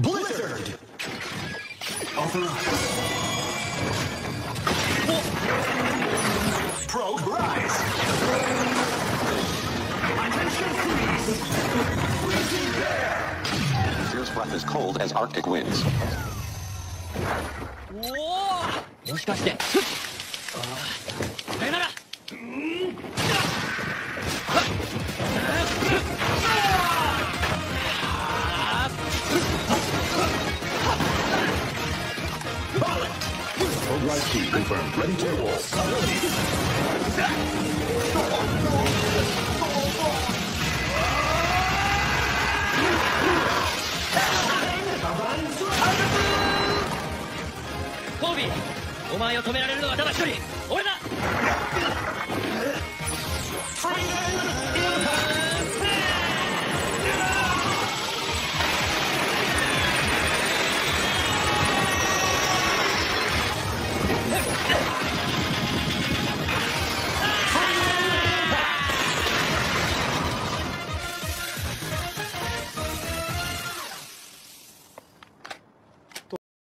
Blizzard! Offer up. Progrise. Attention please! Freezing there! Feels breath is cold as arctic winds. Whoa! もしかして、ホービーお前を止められるのはただ一人。俺だ。